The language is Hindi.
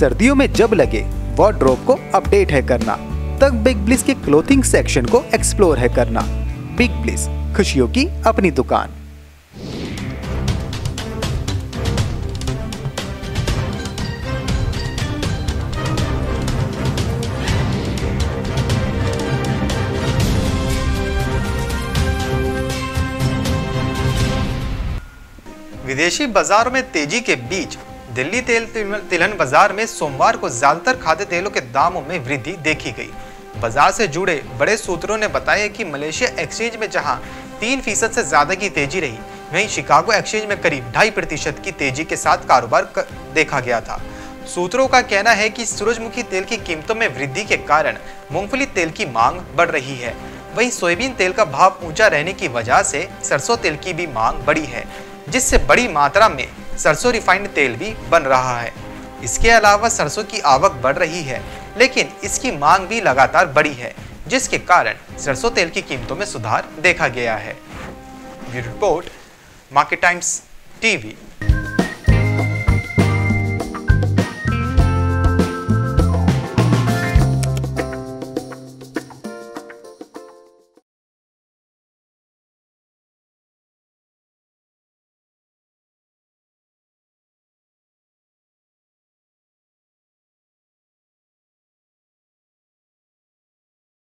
सर्दियों में जब लगे वार्डरोब को अपडेट है करना। तब बिग ब्लिस के क्लोथिंग सेक्शन को एक्सप्लोर है करना। बिग ब्लिस खुशियों की अपनी दुकान। विदेशी बाजारों में तेज़ी के बीच दिल्ली तेल तिलहन बाज़ार में सोमवार को ज़्यादातर खाद्य तेलों के दामों में वृद्धि देखी गई। बाज़ार से जुड़े बड़े सूत्रों ने बताया कि मलेशिया एक्सचेंज में जहाँ तीन फ़ीसद से ज़्यादा की तेज़ी रही वहीं शिकागो एक्सचेंज में करीब ढाई प्रतिशत की तेज़ी के साथ कारोबार कर, देखा गया था। सूत्रों का कहना है कि सूरजमुखी तेल की कीमतों में वृद्धि के कारण मूंगफली तेल की मांग बढ़ रही है। वहीं सोयाबीन तेल का भाव ऊँचा रहने की वजह से सरसों तेल की भी मांग बढ़ी है जिससे बड़ी मात्रा में सरसों रिफाइंड तेल भी बन रहा है। इसके अलावा सरसों की आवक बढ़ रही है, लेकिन इसकी मांग भी लगातार बढ़ी है, जिसके कारण सरसों तेल की कीमतों में सुधार देखा गया है। Report, market Times, TV.